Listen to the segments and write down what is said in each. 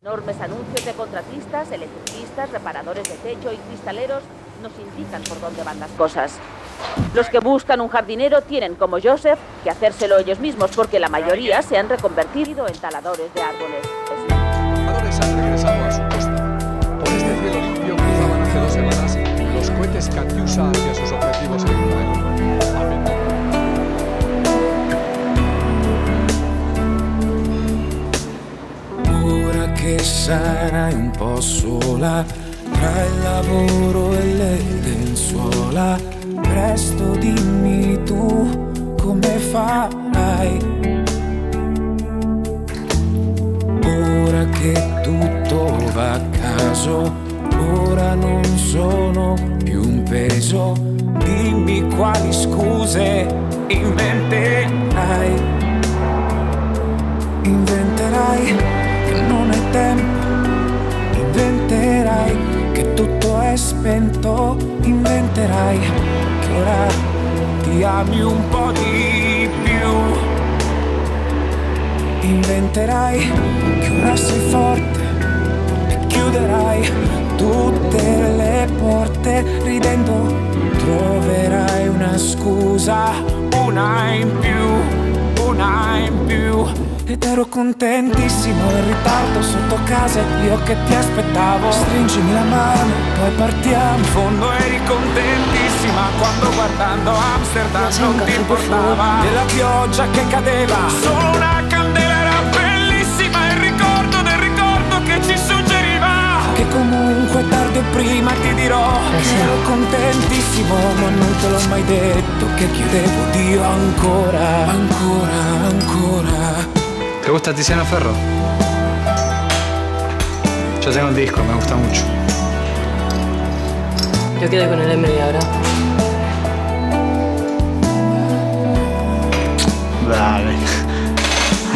Enormes anuncios de contratistas, electricistas, reparadores de techo y cristaleros nos indican por dónde van las cosas. Los que buscan un jardinero tienen, como Joseph, que hacérselo ellos mismos porque la mayoría se han reconvertido en taladores de árboles. Sola tra il lavoro e le lenzuola, presto dimmi tu come farai. Ora che tutto va a caso, ora non sono più un peso, dimmi quali scuse inventerai. Inventerai che non è tempo, inventerai che ora ti ami un po' di più. Inventerai che ora sei forte e chiuderai tutte le porte ridendo. Troverai una scusa, una in più, una in più ed ero contentissimo in ritardo sotto casa io che ti aspettavo. Stringimi la mano, poi partiamo. In fondo eri contentissima quando guardando Amsterdam non ti importava. Della pioggia che cadeva. Solo una candela era bellissima Il ricordo del ricordo che ci suggeriva. Che comunque tardi o prima ti dirò Eh sì. Che ero contentissimo ma non te l'ho mai detto Che chiedevo Dio ancora. Ancora, ancora ¿Te gusta Tiziano Ferro? Yo tengo el disco, me gusta mucho. Yo quedé con el M y ahora. Dale.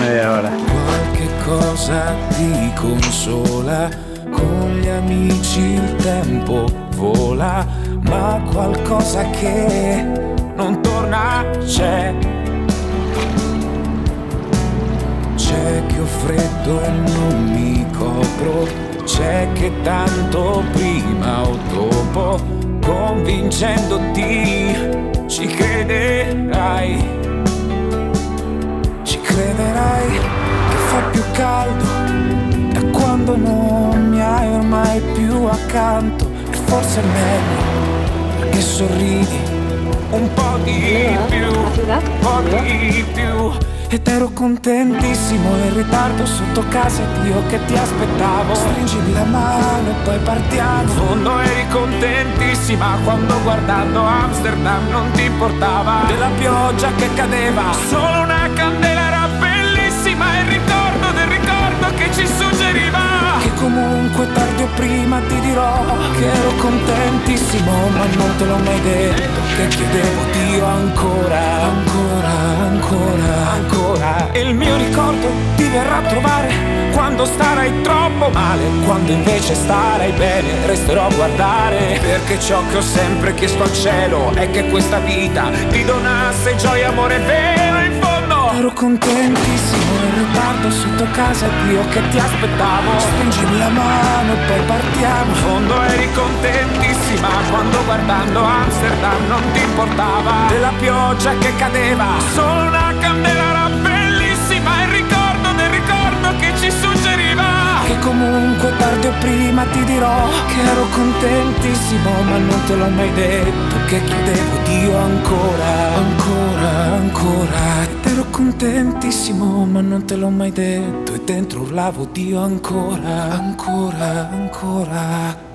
Media hora. Qualche cosa ti consola, con gli amici il tempo vola, ma qualcosa che non torna c'è. Che ho freddo e non mi copro, c'è che tanto prima o dopo, convincendoti, ci crederai. Ci crederai che fa più caldo da quando non mi hai ormai più accanto. E forse è meglio perché sorridi un po' di più, un po' di più. Ed ero contentissimo in ritardo sotto casa io che ti aspettavo. Stringimi la mano e poi partiamo. In fondo eri contentissima quando guardando Amsterdam non ti importava. Della pioggia che cadeva. Solo una candela era bellissima Il ricordo del ricordo che ci suggeriva. Che comunque tardi o prima ti dirò Che ero contentissimo ma non te l'ho mai detto. Che chiedevo Dio ancora Ancora, ancora, ancora E il mio ricordo ti verrà a trovare Quando starai troppo male. Quando invece starai bene Resterò a guardare. Perché ciò che ho sempre chiesto al cielo È che questa vita ti donasse gioia, amore vero in fondo. Ero contentissimo in ritardo sotto casa Dio che ti aspettavo. Stringimi la mano poi partiamo. In fondo eri contentissima Quando guardando Amsterdam non ti importava. Della pioggia che cadeva Solo una candela era bellissima Il ricordo del ricordo che ci suggeriva. Che comunque tardi o prima ti dirò Che ero contentissimo ma non te l'ho mai detto Che chiedevo Dio ancora. Ancora, ancora. Ed ero contentissimo ma non te l'ho mai detto E dentro urlavo Dio ancora. Ancora, ancora